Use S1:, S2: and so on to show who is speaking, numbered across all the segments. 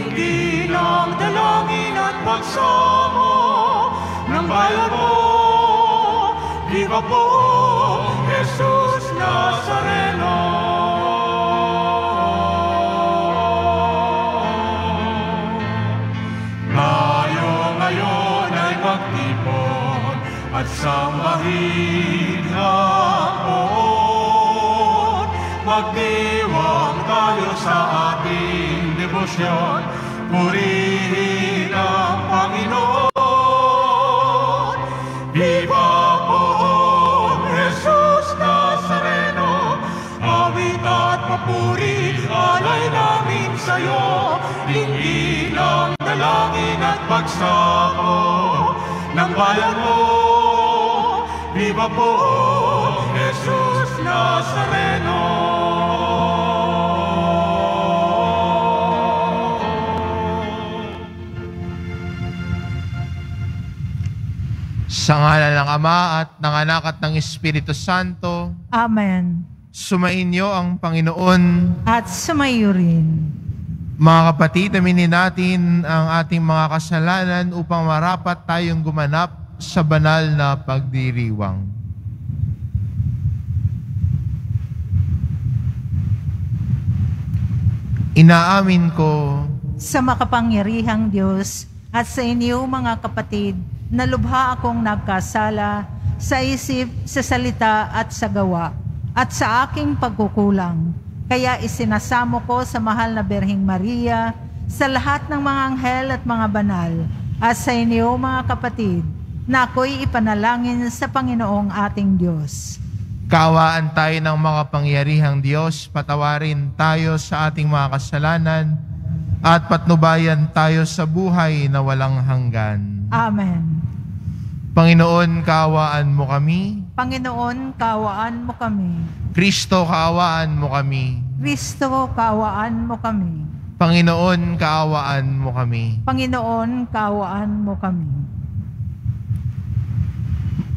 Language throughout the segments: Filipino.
S1: hindi ng dalangin at pagsamo ng bayan mo. Viva po, Jesus Nazareno. Tayo ngayon ay magtipon at sambahin ang poon. Magdiwang tayo sa ating debosyon, purihin ang Panginoon. Viva po, Jesus Nazareno, awit at papuri, alay namin sa'yo, hindi ng dalangin at pagsamo ng bayan mo. Viva po, Jesus Nazareno.
S2: Sa ngalan ng Ama at ng Anak at ng Espiritu Santo,
S3: Amen.
S2: sumainyo ang Panginoon.
S3: At sumayo rin.
S2: Mga kapatid, aminin natin ang ating mga kasalanan upang marapat tayong gumanap sa banal na pagdiriwang. Inaamin ko
S3: Sa makapangyarihang Diyos at sa inyo mga kapatid, na lubha akong nagkasala sa isip, sa salita at sa gawa, at sa aking pagkukulang. Kaya isinasamo ko sa mahal na Berhing Maria, sa lahat ng mga anghel at mga banal, at sa inyo mga kapatid, na ako'y ipanalangin sa Panginoong ating Diyos.
S2: Kaawaan tayo ng mga pangyarihang Diyos, patawarin tayo sa ating mga kasalanan, at patnubayan tayo sa buhay na walang hanggan.
S3: Amen.
S2: Panginoon, kaawaan mo kami.
S3: Panginoon, kawaan mo kami.
S2: Kristo, kaawaan mo kami.
S3: Kristo, kawaan mo kami.
S2: Panginoon, kaawaan mo kami.
S3: Panginoon, kawaan mo kami.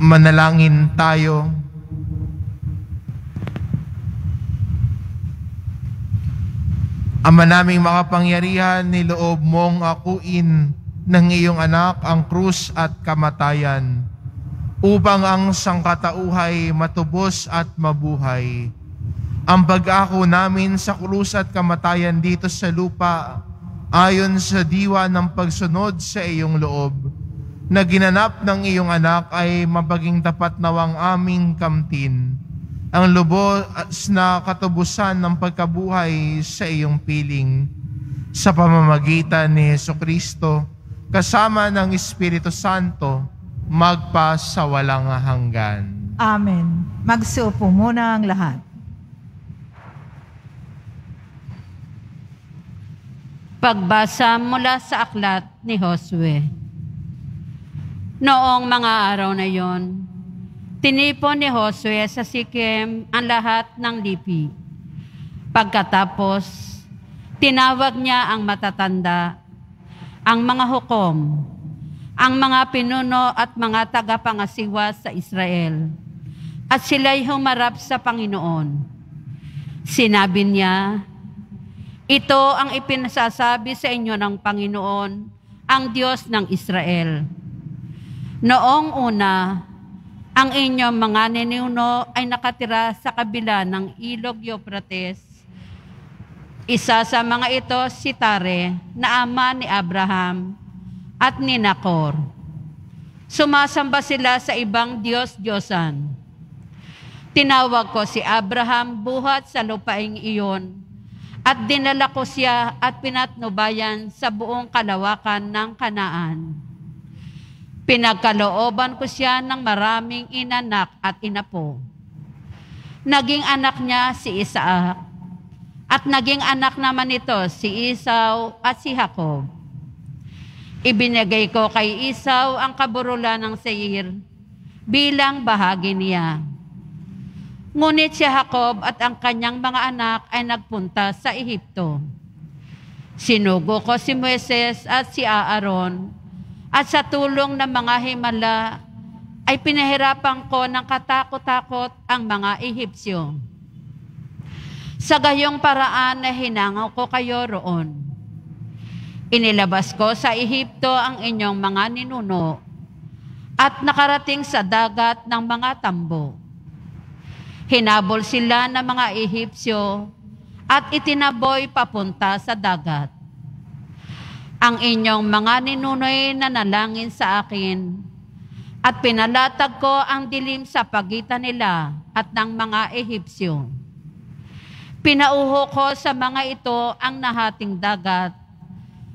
S2: Manalangin tayo. Ama naming makapangyarihan, niloob mong akuin ng iyong anak ang krus at kamatayan upang ang sangkatauhay matubos at mabuhay. Ang pag-ako namin sa krus at kamatayan dito sa lupa ayon sa diwa ng pagsunod sa iyong loob na ginanap ng iyong anak ay mapaging tapat nawang aming kamtin ang lubos na katubusan ng pagkabuhay sa iyong piling sa pamamagitan ni Yeso Kristo kasama ng Espiritu Santo magpa sa walang hanggan.
S3: Amen. Magsupo muna ang lahat.
S4: Pagbasa mula sa aklat ni Josue. Noong mga araw na yon, tinipon ni Josue sa Sikem ang lahat ng lipi. Pagkatapos, tinawag niya ang matatanda, ang mga hukom, ang mga pinuno at mga tagapangasiwa sa Israel. At sila'y humarap sa Panginoon. Sinabi niya, ito ang ipinasasabi sa inyo ng Panginoon, ang Diyos ng Israel. Noong una, ang inyong mga ninuno ay nakatira sa kabila ng ilog Euphrates. Isa sa mga ito si Tare, na ama ni Abraham at ni Nacor. Sumasamba sila sa ibang Diyos-Diyosan. Tinawag ko si Abraham buhat sa lupaing iyon at dinala ko siya at pinatnubayan sa buong kalawakan ng Kanaan. Pinagkalooban ko siya ng maraming inanak at inapo. Naging anak niya si Isaac at naging anak naman nito si Esau at si Jacob. Ibinigay ko kay Esau ang kaburulan ng Seir bilang bahagi niya. Ngunit si Jacob at ang kanyang mga anak ay nagpunta sa Ehipto. Sinugo ko si Moises at si Aaron at sa tulong ng mga himala ay pinahirapan ko ng katakot-takot ang mga Ehipsyo. Sa gayong paraan na hinangaw ko kayo roon. Inilabas ko sa Ehipto ang inyong mga ninuno at nakarating sa dagat ng mga tambo. Hinabol sila ng mga Ehipsyo at itinaboy papunta sa dagat. Ang inyong mga ninunoy na nalangin sa akin at pinalatag ko ang dilim sa pagitan nila at ng mga Ehipsyo. Pinauho ko sa mga ito ang nahating dagat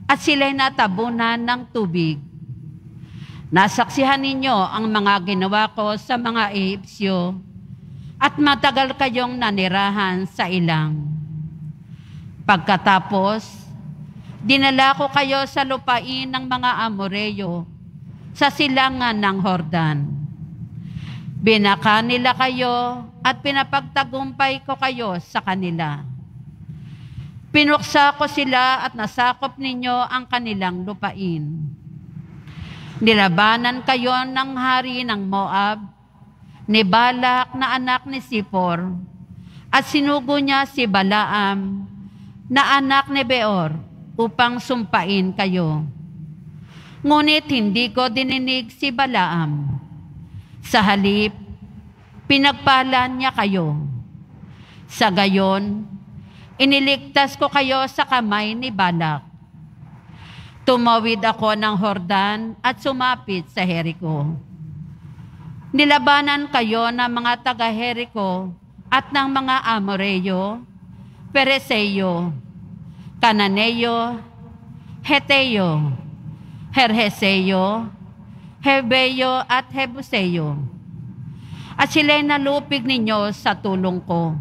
S4: at sila'y natabunan ng tubig. Nasaksihan ninyo ang mga ginawa ko sa mga Ehipsyo at matagal kayong nanirahan sa ilang. Pagkatapos, dinala ko kayo sa lupain ng mga Amoreyo sa silangan ng Hordan. Binaka nila kayo at pinapagtagumpay ko kayo sa kanila. Pinuksa ko sila at nasakop ninyo ang kanilang lupain. Nilabanan kayo ng hari ng Moab, ni Balak na anak ni Sipor, at sinugo niya si Balaam na anak ni Beor upang sumpain kayo. Ngunit hindi ko dininig si Balaam. Sa halip, pinagpalan niya kayo. Sa gayon, iniligtas ko kayo sa kamay ni Balak. Tumawid ako ng Hordan at sumapit sa Jericho. Nilabanan kayo ng mga taga-Jericho at ng mga Amoreyo, Pereseyo, Kananeo, Heteo, Herheseyo, Hebeyo at Hebuseyo. At sila'y nalupig ninyo sa tulong ko.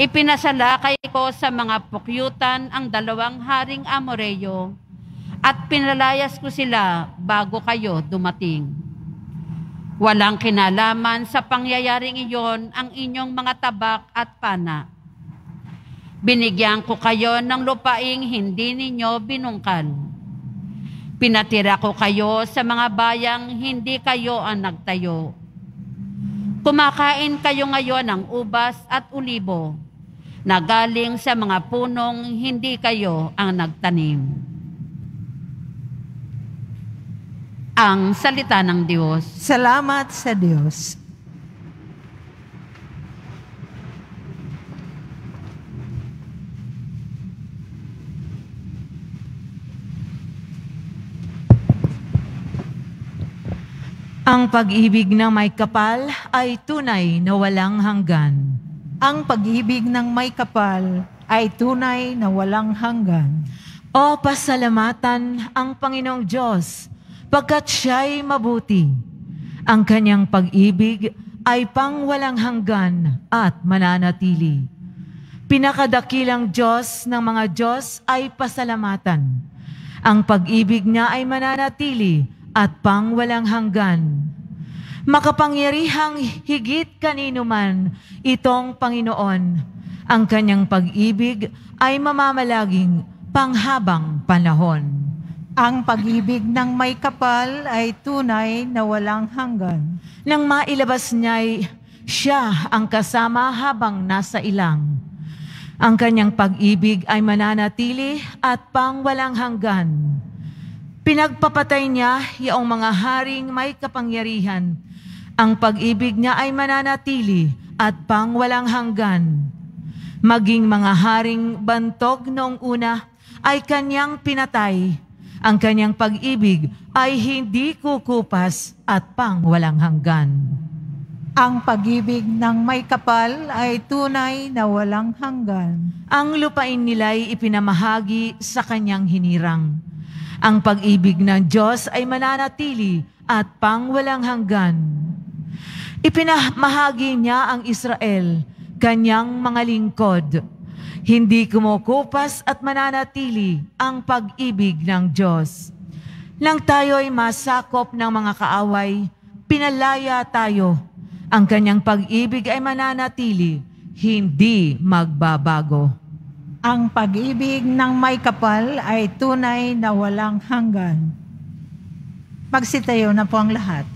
S4: Ipinasalakay ko sa mga pukyutan ang dalawang haring Amoreyo at pinalayas ko sila bago kayo dumating. Walang kinalaman sa pangyayaring iyon ang inyong mga tabak at pana. Binigyan ko kayo ng lupaing hindi ninyo binungkal. Pinatira ko kayo sa mga bayang hindi kayo ang nagtayo. Kumakain kayo ngayon ng ubas at ulibo na galing sa mga punong hindi kayo ang nagtanim. Ang salita ng Diyos.
S3: Salamat sa Diyos.
S5: Ang pag-ibig ng may kapal ay tunay na walang hanggan.
S3: Ang pag-ibig ng may kapal ay tunay na walang hanggan.
S5: O pasalamatan ang Panginoong Diyos, pagkat siya'y mabuti. Ang kanyang pag-ibig ay pang walang hanggan at mananatili. Pinakadakilang Diyos ng mga Diyos ay pasalamatan. Ang pag-ibig niya ay mananatili at pang walang hanggan. Makapangyarihang higit kanino man itong Panginoon, ang kanyang pag-ibig ay mamamalaging panghabang panahon.
S3: Ang pag-ibig ng may kapal ay tunay na walang hanggan.
S5: Nang mailabas niya'y siya ang kasama habang nasa ilang. Ang kanyang pag-ibig ay mananatili at pang walang hanggan. Pinagpapatay niya yaong mga haring may kapangyarihan. Ang pag-ibig niya ay mananatili at pang walang hanggan. Maging mga haring bantog noong una ay kanyang pinatay. Ang kanyang pag-ibig ay hindi kukupas at pang walang hanggan.
S3: Ang pag-ibig ng may kapal ay tunay na walang hanggan.
S5: Ang lupain nila'y ipinamahagi sa kanyang hinirang. Ang pag-ibig ng Diyos ay mananatili at pang walang hanggan. Ipinamahagi niya ang Israel, kanyang mga lingkod. Hindi kumukupas at mananatili ang pag-ibig ng Diyos. Nang tayo'y masakop ng mga kaaway, pinalaya tayo. Ang kanyang pag-ibig ay mananatili, hindi magbabago.
S3: Ang pag-ibig ng may kapal ay tunay na walang hanggan. Magsitayo na po ang lahat.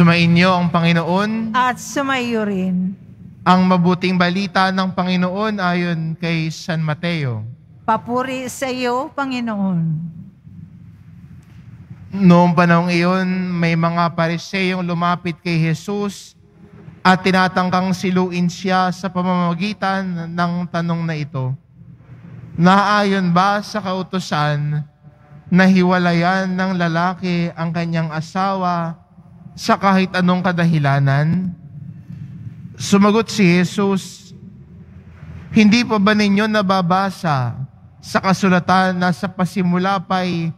S2: Sumainyo ang Panginoon.
S3: At sumayo rin.
S2: Ang mabuting balita ng Panginoon ayon kay San Mateo.
S3: Papuri sa iyo, Panginoon.
S2: Noong panahong iyon, may mga pariseyong lumapit kay Jesus at tinatangkang siluin siya sa pamamagitan ng tanong na ito. Naayon ba sa kautosan na hiwalayan ng lalaki ang kanyang asawa sa kahit anong kadahilanan? Sumagot si Jesus, Hindi pa ba ninyo nababasa sa kasulatan na sa pasimula pa'y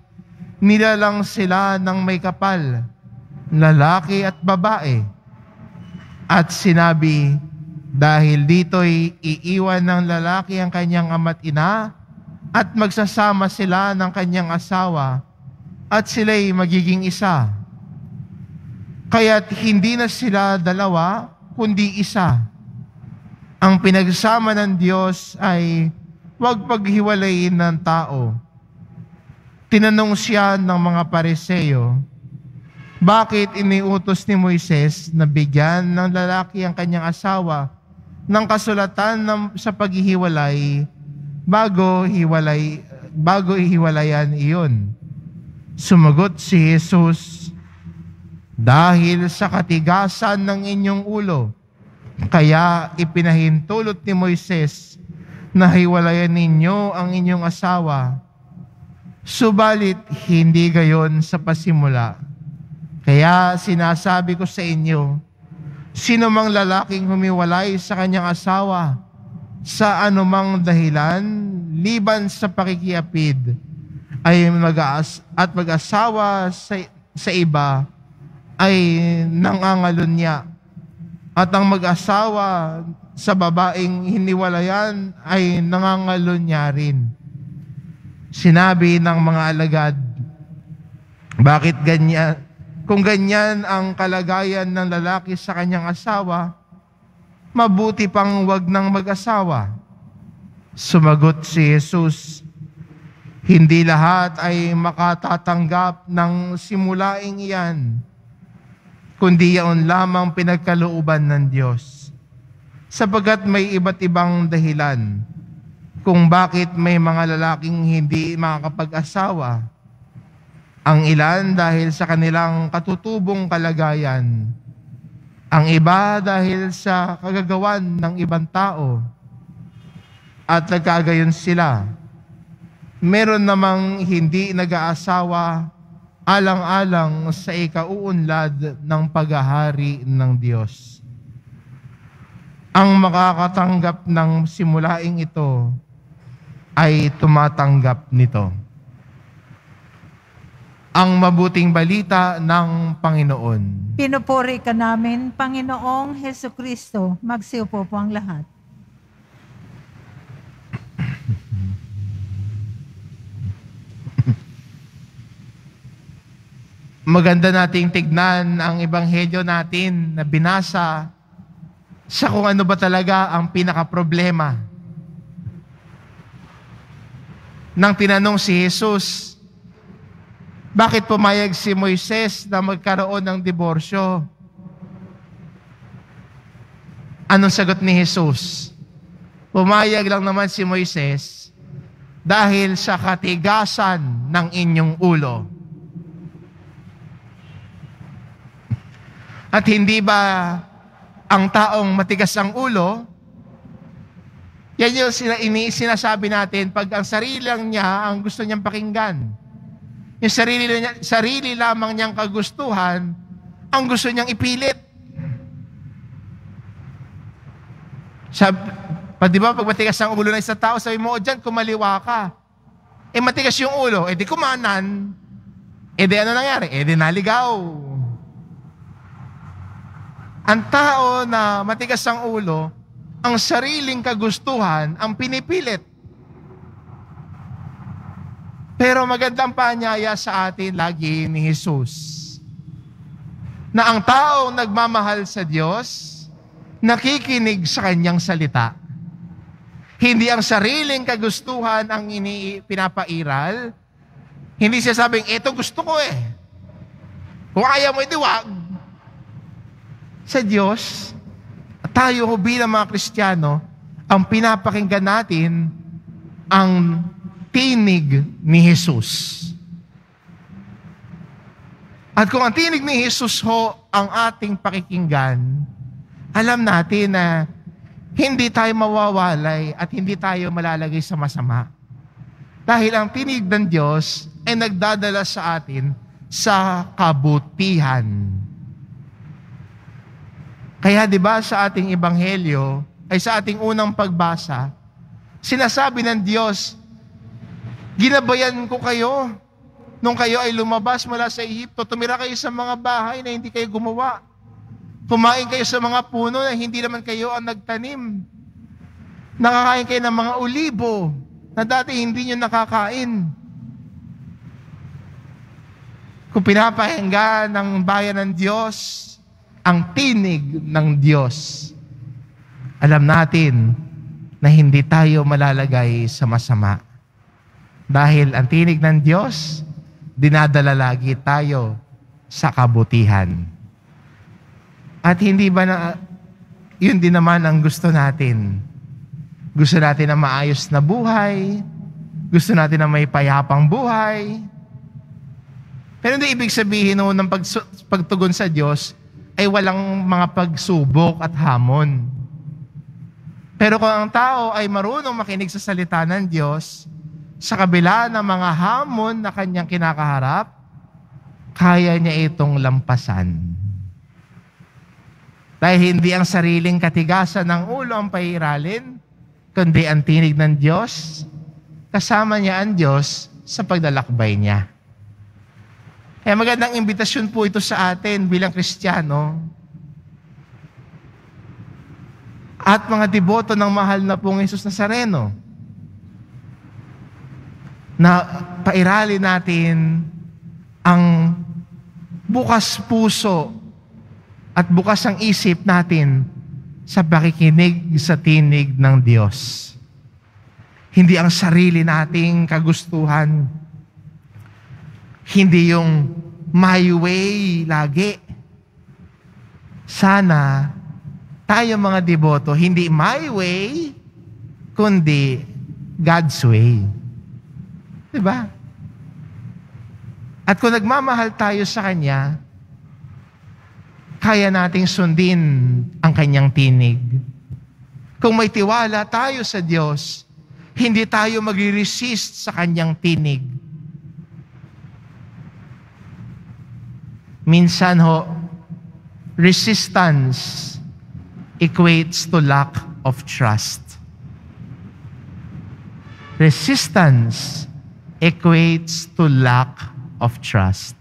S2: nilalang sila ng may kapal, lalaki at babae. At sinabi, dahil dito'y iiwan ng lalaki ang kanyang ama't ina at magsasama sila ng kanyang asawa at sila'y magiging isa. Kaya't hindi na sila dalawa, kundi isa. Ang pinagsama ng Diyos ay huwag paghiwalayin ng tao. Tinanong siya ng mga pareseyo, bakit iniutos ni Moises na bigyan ng lalaki ang kanyang asawa ng kasulatan ng, sa paghihiwalay bago hiwalay bago ihiwalayan iyon? Sumagot si Jesus, dahil sa katigasan ng inyong ulo, kaya ipinahintulot ni Moises na hiwalayan ninyo ang inyong asawa Subalit, hindi gayon sa pasimula. Kaya sinasabi ko sa inyo, sino mang lalaking humiwalay sa kanyang asawa sa anumang dahilan, liban sa pakikiapid, ay mag at mag-asawa sa, sa iba ay nangangalon niya. At ang mag-asawa sa babaeng hiniwalayan ay nangangalon niya rin. Sinabi ng mga alagad, bakit ganyan? Kung ganyan ang kalagayan ng lalaki sa kanyang asawa, mabuti pang wag ng mag-asawa. Sumagot si Jesus, hindi lahat ay makatatanggap ng simulaing iyan, kundi yaon lamang pinagkalooban ng Diyos. Sapagat may iba't ibang dahilan kung bakit may mga lalaking hindi makakapag-asawa. Ang ilan dahil sa kanilang katutubong kalagayan. Ang iba dahil sa kagagawan ng ibang tao. At nagkagayon sila. Meron namang hindi nag-aasawa alang-alang sa ikauunlad ng paghahari ng Diyos. Ang makakatanggap ng simulaing ito ay tumatanggap nito. Ang mabuting balita ng Panginoon.
S3: Pinupuri ka namin, Panginoong Heso Kristo. Magsiupo po ang lahat.
S2: Maganda nating tignan ang ebanghelyo natin na binasa sa kung ano ba talaga ang pinaka-problema. Nang tinanong si Jesus, bakit pumayag si Moises na magkaroon ng diborsyo? Anong sagot ni Jesus? Pumayag lang naman si Moises dahil sa katigasan ng inyong ulo. At hindi ba ang taong matigas ang ulo, yan yung sina, ini, sinasabi natin pag ang sarili lang niya ang gusto niyang pakinggan. Yung sarili, niya, sarili lamang niyang kagustuhan, ang gusto niyang ipilit. Sab, pa, di ba, pag matigas ang ulo ng isang tao, sabi mo, o dyan, kumaliwa ka. Eh, matigas yung ulo, eh di kumanan. Eh di ano nangyari? Eh di naligaw. Ang tao na matigas ang ulo, ang sariling kagustuhan ang pinipilit. Pero magandang panyaya sa atin lagi ni Jesus. Na ang taong nagmamahal sa Diyos, nakikinig sa kanyang salita. Hindi ang sariling kagustuhan ang ini pinapairal. Hindi siya sabing, ito gusto ko eh. Kung ayaw mo, edi wag. Sa Diyos, tayo bilang mga Kristiyano, ang pinapakinggan natin ang tinig ni Jesus. At kung ang tinig ni Jesus ho ang ating pakikinggan, alam natin na hindi tayo mawawalay at hindi tayo malalagay sa masama. Dahil ang tinig ng Diyos ay nagdadala sa atin sa kabutihan. Kaya 'di ba sa ating ebanghelyo ay sa ating unang pagbasa, sinasabi ng Diyos, ginabayan ko kayo nung kayo ay lumabas mula sa Ehipto, tumira kayo sa mga bahay na hindi kayo gumawa. Kumain kayo sa mga puno na hindi naman kayo ang nagtanim. Nakakain kayo ng mga olibo na dati hindi nyo nakakain. Kung pinapahinggan ng bayan ng Diyos, ang tinig ng Diyos, alam natin na hindi tayo malalagay sa masama. Dahil ang tinig ng Diyos, dinadala lagi tayo sa kabutihan. At hindi ba na, yun din naman ang gusto natin. Gusto natin na maayos na buhay. Gusto natin na may payapang buhay. Pero hindi ibig sabihin no, ng pag, pagtugon sa Diyos ay walang mga pagsubok at hamon. Pero kung ang tao ay marunong makinig sa salita ng Diyos, sa kabila ng mga hamon na kanyang kinakaharap, kaya niya itong lampasan. Dahil hindi ang sariling katigasan ng ulo ang pairalin, kundi ang tinig ng Diyos, kasama niya ang Diyos sa pagdalakbay niya. Kaya magandang imbitasyon po ito sa atin bilang Kristiyano. At mga deboto ng mahal na pong Jesus Nazareno. Na pairali natin ang bukas puso at bukas ang isip natin sa pakikinig sa tinig ng Diyos. Hindi ang sarili nating kagustuhan, hindi yung my way lagi. Sana tayo mga deboto, hindi my way, kundi God's way. Diba? At kung nagmamahal tayo sa Kanya, kaya nating sundin ang Kanyang tinig. Kung may tiwala tayo sa Diyos, hindi tayo mag-resist sa Kanyang tinig Minsan ho, resistance equates to lack of trust. Resistance equates to lack of trust.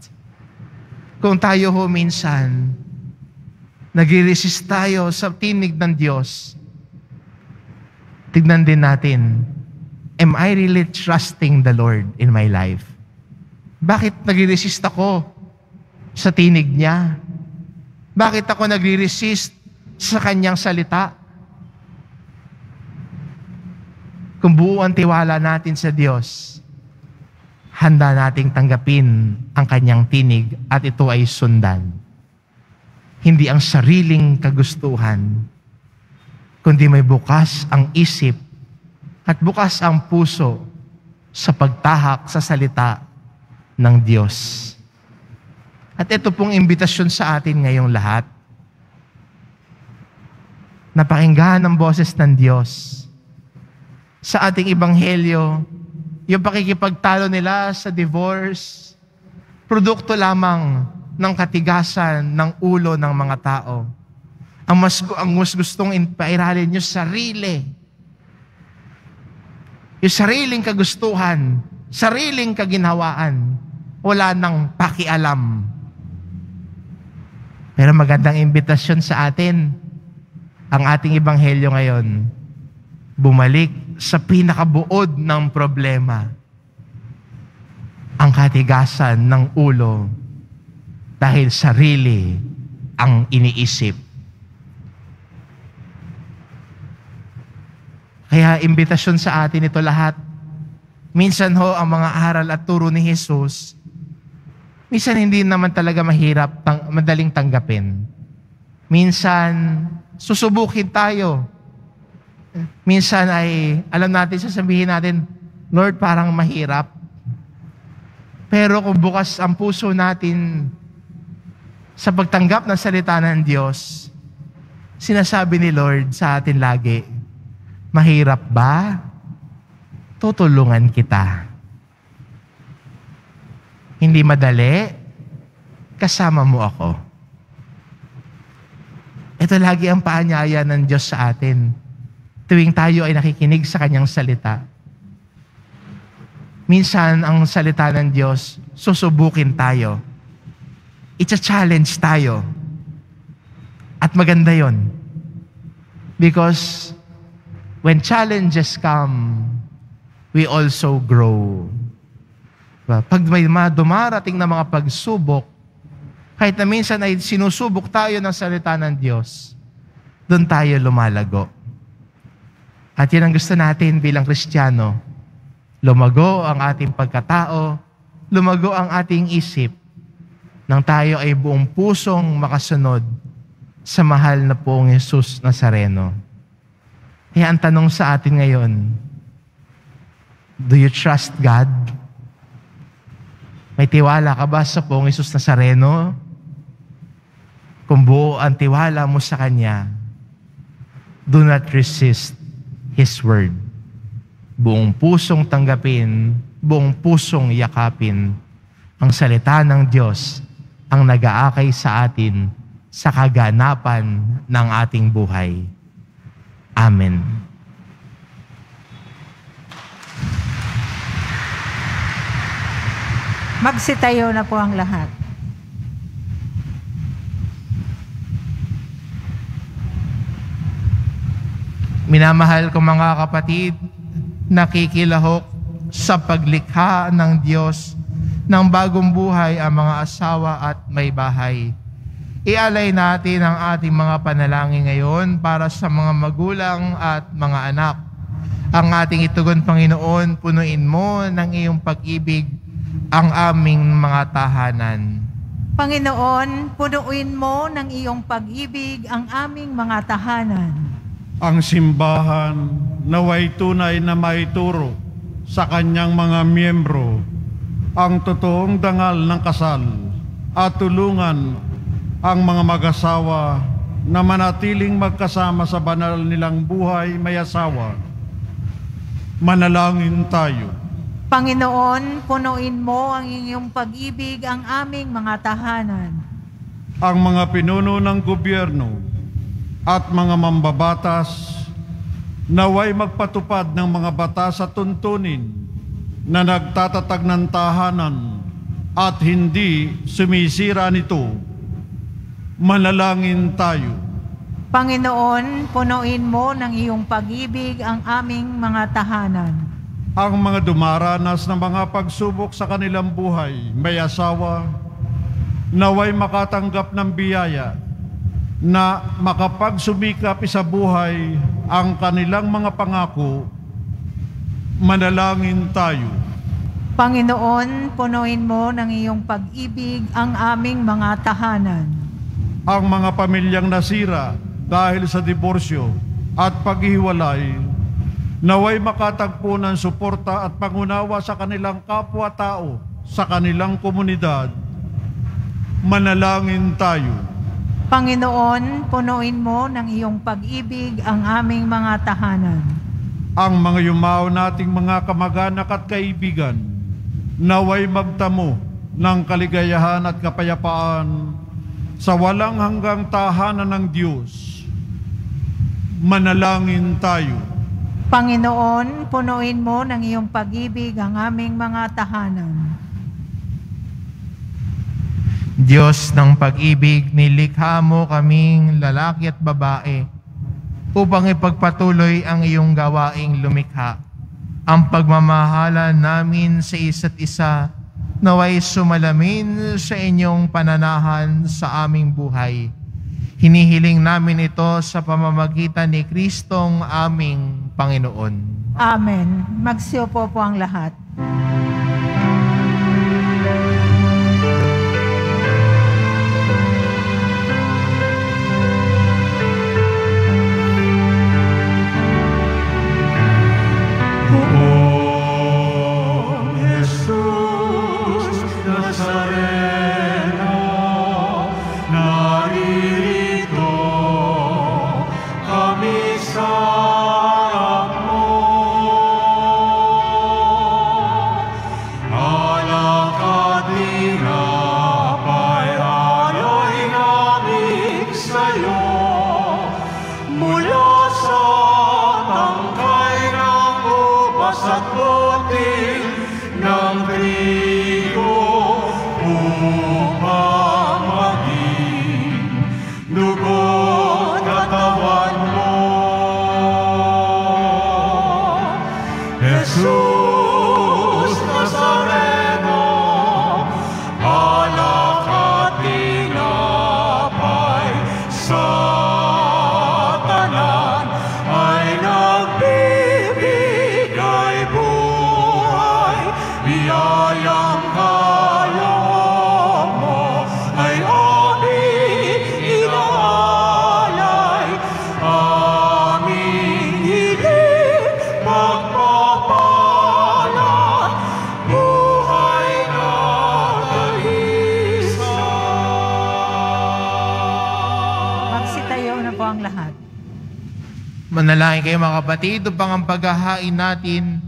S2: Kung tayo ho minsan, nag-resist tayo sa tinig ng Diyos, tignan din natin, am I really trusting the Lord in my life? Bakit nag-resist ako sa tinig niya? Bakit ako nagre-resist sa kanyang salita? Kung buo ang tiwala natin sa Diyos, handa nating tanggapin ang kanyang tinig at ito ay sundan. Hindi ang sariling kagustuhan, kundi may bukas ang isip at bukas ang puso sa pagtahak sa salita ng Diyos. At ito pong imbitasyon sa atin ngayong lahat. Napakinggan ang boses ng Diyos. Sa ating ibanghelyo, yung pakikipagtalo nila sa divorce, produkto lamang ng katigasan ng ulo ng mga tao. Ang mas, ang mas gustong ipairalin yung sarili. Yung sariling kagustuhan, sariling kaginhawaan, wala nang pakialam. Pero magandang imbitasyon sa atin, ang ating ebanghelyo ngayon, bumalik sa pinakabuod ng problema, ang katigasan ng ulo dahil sarili ang iniisip. Kaya imbitasyon sa atin ito lahat. Minsan ho, ang mga aral at turo ni Jesus, minsan hindi naman talaga mahirap, tang, madaling tanggapin. Minsan, susubukin tayo. Minsan ay, alam natin, sasabihin natin, Lord, parang mahirap. Pero kung bukas ang puso natin sa pagtanggap ng salita ng Diyos, sinasabi ni Lord sa atin lagi, mahirap ba? Tutulungan kita. Hindi madali, kasama mo ako. Ito lagi ang paanyaya ng Diyos sa atin. Tuwing tayo ay nakikinig sa Kanyang salita. Minsan, ang salita ng Diyos, susubukin tayo. Icha-challenge tayo. At maganda yon. Because when challenges come, we also grow. Diba? Pag may dumarating na mga pagsubok, kahit na minsan ay sinusubok tayo ng salita ng Diyos, doon tayo lumalago. At yan ang gusto natin bilang Kristiyano. Lumago ang ating pagkatao, lumago ang ating isip, nang tayo ay buong pusong makasunod sa mahal na poong Jesus Nazareno. Kaya ang tanong sa atin ngayon, do you trust God? May tiwala ka ba sa poong Jesus Nazareno? Kung buo ang tiwala mo sa Kanya, do not resist His Word. Buong pusong tanggapin, buong pusong yakapin ang salita ng Diyos ang nag-aakay sa atin sa kaganapan ng ating buhay. Amen.
S3: Magsitayo na po ang lahat.
S2: Minamahal ko mga kapatid, nakikilahok sa paglikha ng Diyos ng bagong buhay ang mga asawa at may bahay. Ialay natin ang ating mga panalangin ngayon para sa mga magulang at mga anak. Ang ating itugon, Panginoon, punuin mo ng iyong pag-ibig ang aming mga tahanan.
S3: Panginoon, punuin mo ng iyong pag-ibig ang aming mga tahanan.
S6: Ang simbahan naway tunay na maituro sa kanyang mga miyembro ang totoong dangal ng kasal at tulungan ang mga mag-asawa na manatiling magkasama sa banal nilang buhay may asawa. Manalangin tayo.
S3: Panginoon, punuin mo ang iyong pag-ibig ang aming mga tahanan.
S6: Ang mga pinuno ng gobyerno at mga mambabatas naway magpatupad ng mga batas at tuntunin na nagtatatag ng tahanan at hindi sumisira nito. Manalangin tayo.
S3: Panginoon, punuin mo ng iyong pag-ibig ang aming mga tahanan.
S6: Ang mga dumaranas ng mga pagsubok sa kanilang buhay, may asawa, naway makatanggap ng biyaya na makapagsumikap sa buhay ang kanilang mga pangako, manalangin tayo.
S3: Panginoon, punuin mo ng iyong pag-ibig ang aming mga tahanan.
S6: Ang mga pamilyang nasira dahil sa diborsyo at paghihiwalay, naway makatagpo ng suporta at pangunawa sa kanilang kapwa-tao sa kanilang komunidad, manalangin tayo.
S3: Panginoon, punuin mo ng iyong pag-ibig ang aming mga tahanan.
S6: Ang mga yumao nating mga kamag-anak at kaibigan, naway magtamo ng kaligayahan at kapayapaan sa walang hanggang tahanan ng Diyos. Manalangin tayo.
S1: Panginoon, punuin mo ng iyong pag-ibig ang aming mga tahanan.
S2: Diyos ng pag-ibig, nilikha mo kaming lalaki at babae upang ipagpatuloy ang iyong gawaing lumikha. Ang pagmamahalan namin sa isa't isa naway sumalamin sa inyong pananahan sa aming buhay. Hinihiling namin ito sa pamamagitan ni Kristong aming Panginoon.
S1: Amen. Magsiupo po ang lahat.
S2: Kayo mga kapatid upang ang paghahain natin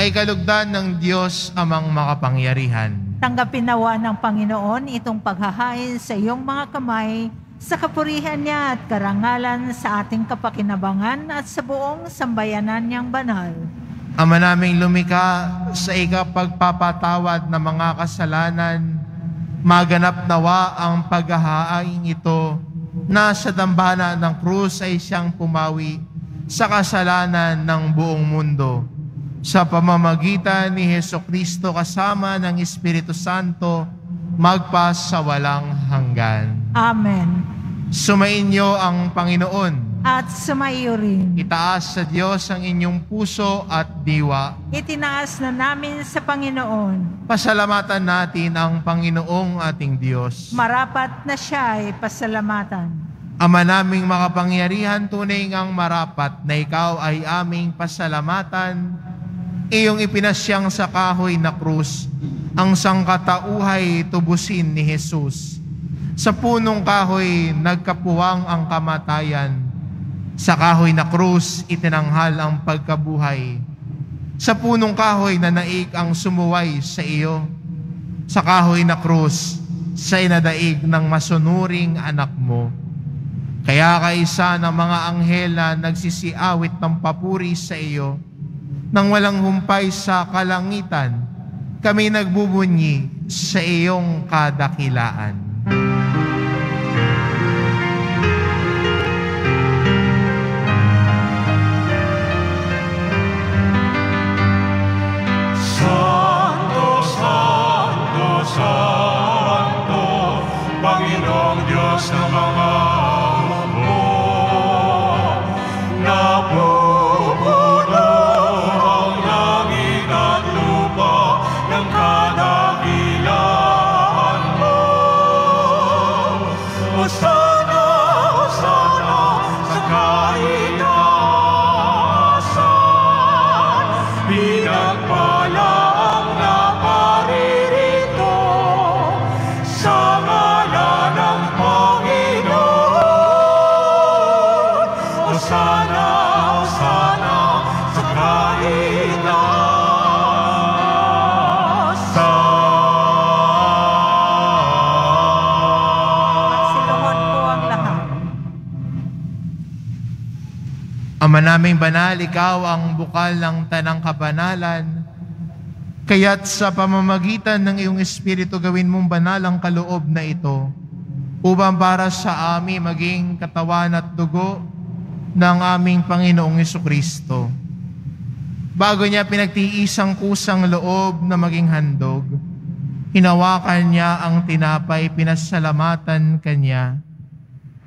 S2: ay kalugdan ng Diyos amang makapangyarihan.
S1: Tanggapin nawa ng Panginoon itong paghahain sa iyong mga kamay sa kapurihan niya at karangalan sa ating kapakinabangan at sa buong sambayanan niyang banal.
S2: Ama naming lumika sa ikapagpapatawad ng mga kasalanan, maganap nawa ang paghahain ito na sa dambana ng krus ay siyang pumawi sa kasalanan ng buong mundo. Sa pamamagitan ni Heso Kristo kasama ng Espiritu Santo, magpas sa walang hanggan.
S1: Amen.
S2: Sumainyo ang Panginoon.
S1: At sumayo rin.
S2: Itaas sa Diyos ang inyong puso at diwa.
S1: Itinaas na namin sa Panginoon.
S2: Pasalamatan natin ang Panginoong ating Diyos.
S1: Marapat na siya ay pasalamatan.
S2: Ama naming makapangyarihan, tunay ngang marapat na ikaw ay aming pasalamatan. Iyong ipinasyang sa kahoy na krus, ang sangkatauhay tubusin ni Jesus. Sa punong kahoy, nagkapuwang ang kamatayan. Sa kahoy na krus, itinanghal ang pagkabuhay. Sa punong kahoy na naig ang sumuway sa iyo. Sa kahoy na krus, sa inadaig ng masunuring anak mo. Kaya kaisa ng mga anghel na nagsisiawit ng papuri sa iyo, nang walang humpay sa kalangitan, kami nagbubunyi sa iyong kadakilaan. Ama naming banal, ikaw ang bukal ng tanang kabanalan. Kaya't sa pamamagitan ng iyong Espiritu gawin mong banal ang kaloob na ito upang para sa amin maging katawan at dugo ng aming Panginoong Yeso Kristo. Bago niya pinagtiisang kusang loob na maging handog, hinawakan niya ang tinapay, pinasalamatan kanya.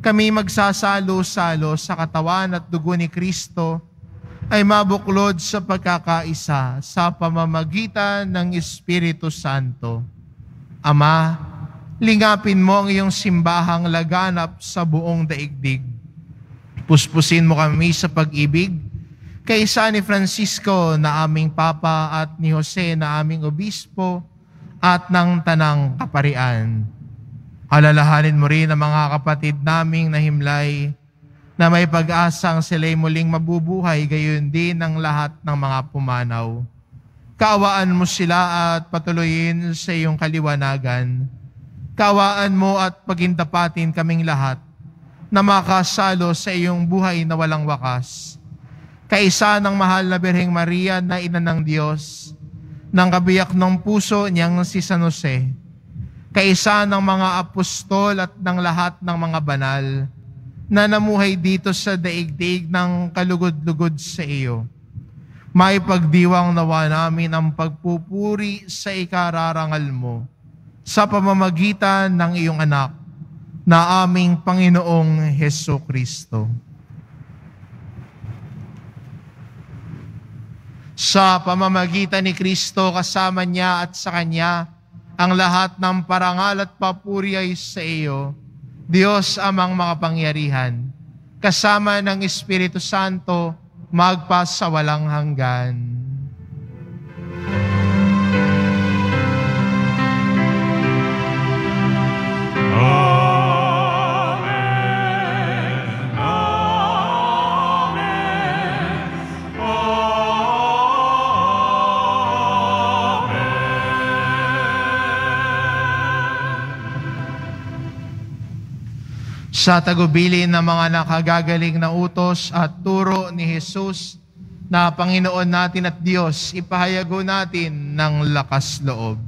S2: kami magsasalo-salo sa katawan at dugo ni Kristo ay mabuklod sa pagkakaisa sa pamamagitan ng Espiritu Santo. Ama, lingapin mo ang iyong simbahang laganap sa buong daigdig. Puspusin mo kami sa pag-ibig kay San ni Francisco na aming Papa at ni Jose na aming Obispo at ng Tanang Kaparian. Alalahanin mo rin ang mga kapatid naming nahimlay na may pag-asang sila'y muling mabubuhay gayon din ang lahat ng mga pumanaw. Kaawaan mo sila at patuloyin sa iyong kaliwanagan. Kaawaan mo at pagintapatin kaming lahat na makasalo sa iyong buhay na walang wakas. Kaisa ng mahal na Birheng Maria na ina ng Diyos, ng kabiyak ng puso niyang si San Jose, kaisa ng mga apostol at ng lahat ng mga banal na namuhay dito sa daigdig ng kalugod-lugod sa iyo. May pagdiwang nawa namin ang pagpupuri sa ikararangal mo sa pamamagitan ng iyong anak na aming Panginoong Heso Kristo. Sa pamamagitan ni Kristo kasama niya at sa Kanya, ang lahat ng parangal at papuri ay sa iyo, Diyos amang makapangyarihan, kasama ng Espiritu Santo, walang hanggan. Sa tagubilin ng mga nakagagaling na utos at turo ni Jesus na Panginoon natin at Diyos, ipahayago natin ng lakas loob.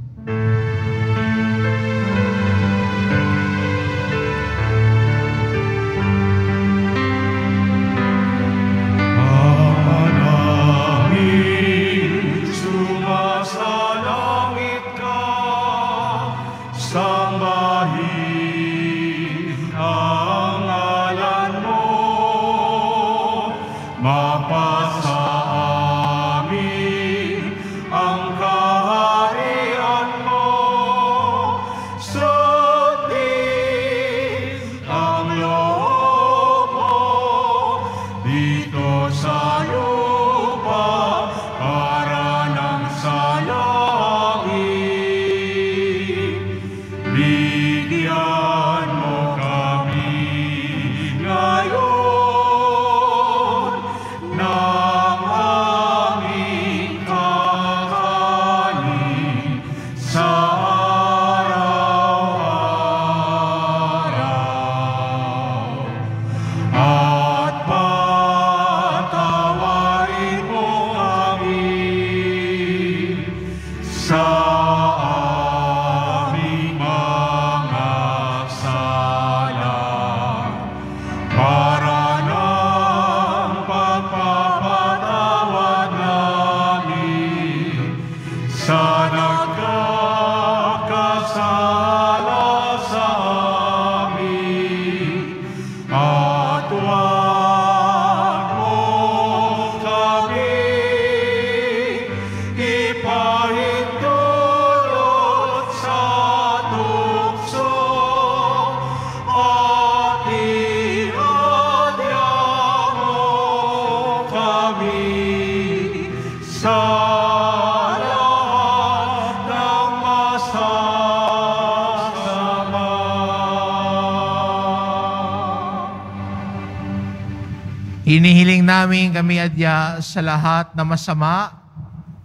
S2: Kami adya sa lahat na masama,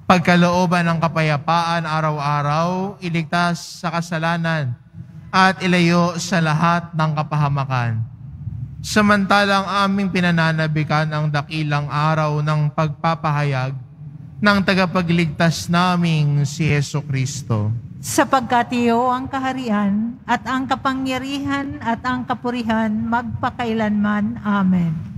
S2: pagkalooban ng kapayapaan araw-araw, iligtas sa kasalanan, at ilayo sa lahat ng kapahamakan. Samantalang aming pinananabikan ang dakilang araw ng pagpapahayag ng tagapagligtas naming si Yeso Kristo.
S3: Sapagkat iyo ang kaharian at ang kapangyarihan at ang kapurihan magpakailanman. Amen.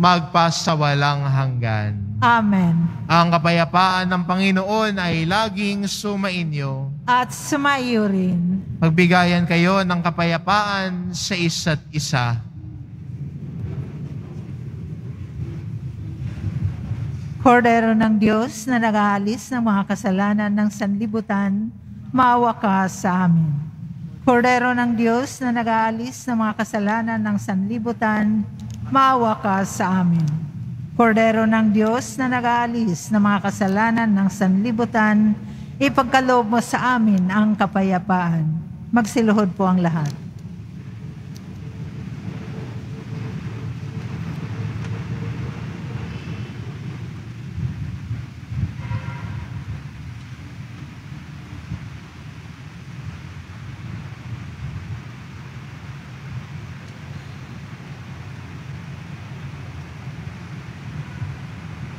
S2: magpasawalang hanggan.
S3: Amen.
S2: Ang kapayapaan ng Panginoon ay laging sumainyo.
S3: At sumaiyo rin.
S2: Magbigayan kayo ng kapayapaan sa isa't isa.
S3: Kordero ng Diyos na nag-aalis ng mga kasalanan ng sanlibutan, maawa ka sa amin. Kordero ng Diyos na nag-aalis ng mga kasalanan ng sanlibutan, maawa ka sa amin. Kordero ng Diyos na nag-aalis ng mga kasalanan ng sanlibutan, ipagkaloob mo sa amin ang kapayapaan. Magsiluhod po ang lahat.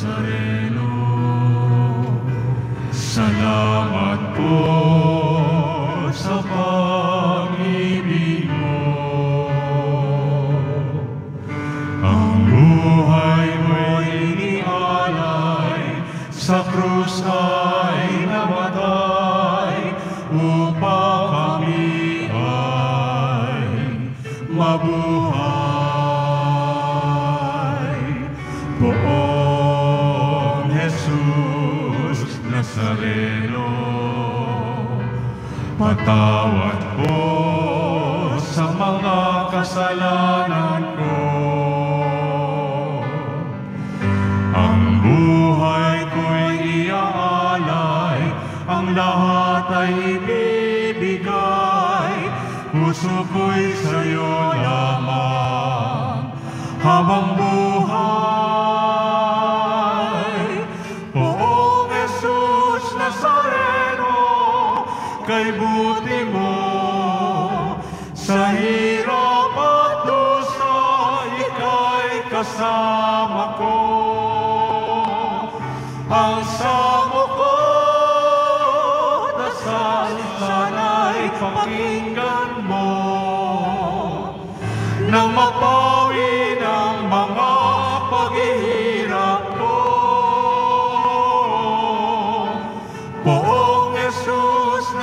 S1: Jesus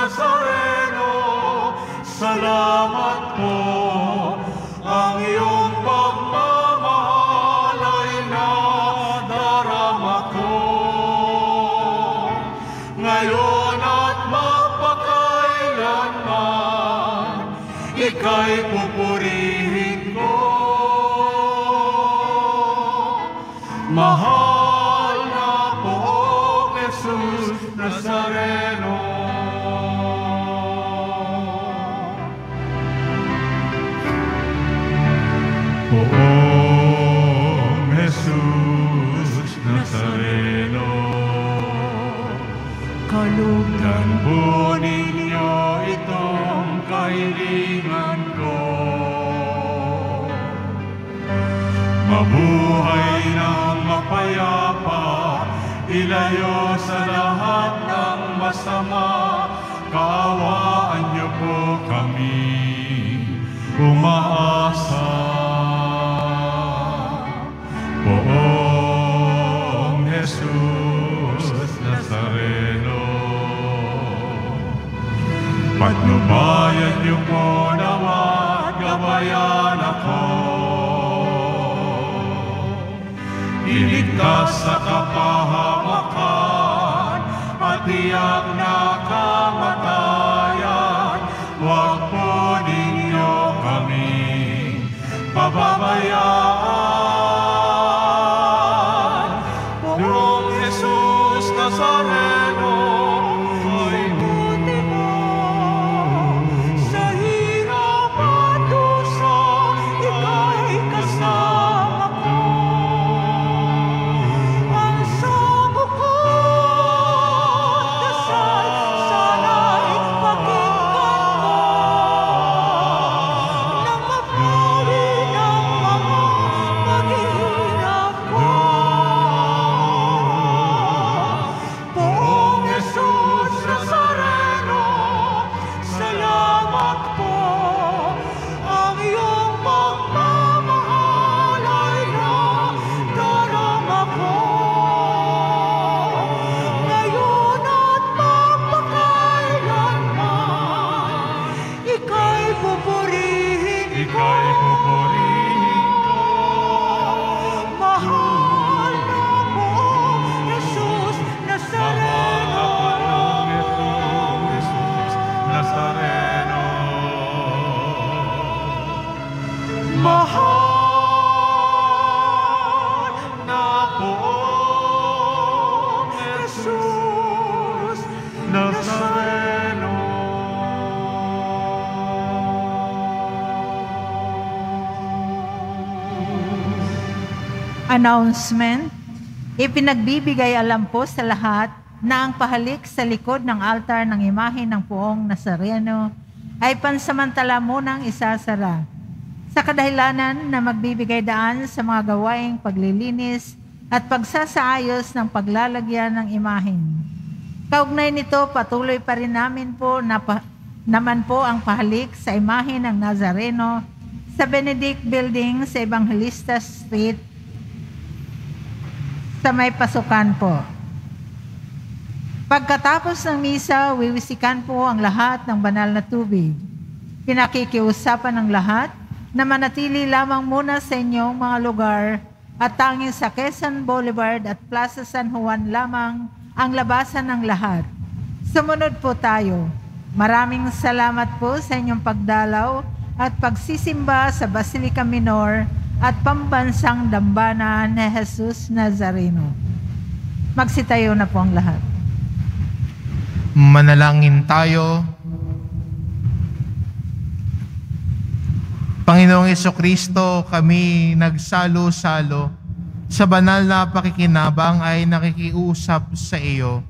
S1: Nazareno, salamat po Patnubayan niyo po nawa, gabayan ako. Iligtas sa kapahamakan at tiyak na kamatayan. Huwag po ninyo kami pababayaan.
S3: Announcement, ipinagbibigay alam po sa lahat na ang pahalik sa likod ng altar ng imahe ng poong Nazareno ay pansamantala munang isasara sa kadahilanan na magbibigay daan sa mga gawaing paglilinis at pagsasaayos ng paglalagyan ng imahen. Kaugnay nito, patuloy pa rin namin po na pa- naman po ang pahalik sa imahe ng Nazareno sa Benedict Building sa Evangelista Street sa may pasukan po. Pagkatapos ng misa, wiwisikan po ang lahat ng banal na tubig. Pinakikiusapan ng lahat na manatili lamang muna sa inyong mga lugar at tanging sa Quezon Boulevard at Plaza San Juan lamang ang labasan ng lahat. Sumunod po tayo. Maraming salamat po sa inyong pagdalaw at pagsisimba sa Basilica Minor at pambansang dambana ni Jesus Nazareno. Magsitayo na po ang lahat.
S2: Manalangin tayo. Panginoong Kristo, kami nagsalo-salo sa banal na pakikinabang ay nakikiusap sa iyo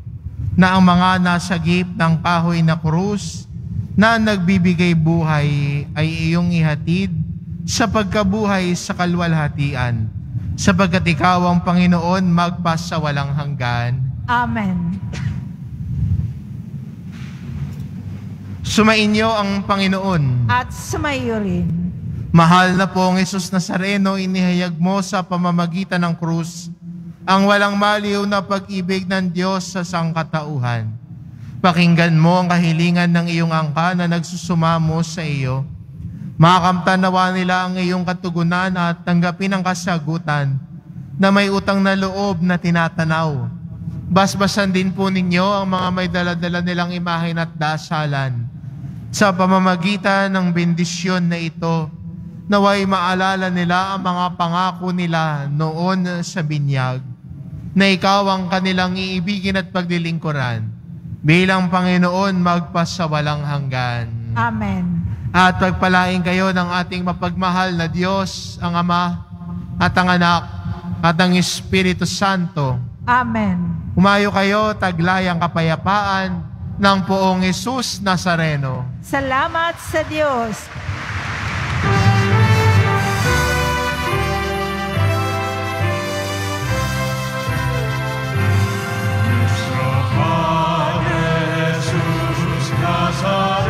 S2: na ang mga nasagip ng kahoy na krus na nagbibigay buhay ay iyong ihatid sa pagkabuhay sa kalwalhatian sapagkat ikaw ang Panginoon magpasawalang hanggan.
S3: Amen.
S2: Sumainyo ang Panginoon.
S3: At sumayo rin.
S2: Mahal na pong Isus Nazareno, inihayag mo sa pamamagitan ng krus ang walang maliw na pag-ibig ng Diyos sa sangkatauhan. Pakinggan mo ang kahilingan ng iyong angka na nagsusumamo sa iyo. Makamtan nawa nila ang iyong katugunan at tanggapin ang kasagutan na may utang na loob na tinatanaw. Basbasan din po ninyo ang mga may daladala nilang imahin at dasalan Sa pamamagitan ng bendisyon na ito, naway maalala nila ang mga pangako nila noon sa binyag, na ikaw ang kanilang iibigin at paglilingkuran bilang Panginoon magpasawalang hanggan.
S3: Amen.
S2: At pagpalain kayo ng ating mapagmahal na Diyos, ang Ama, at ang Anak, at ang Espiritu Santo.
S3: Amen.
S2: Umayo kayo, taglay ang kapayapaan ng poong Isus Nazareno.
S3: Salamat sa Diyos. Nazareth.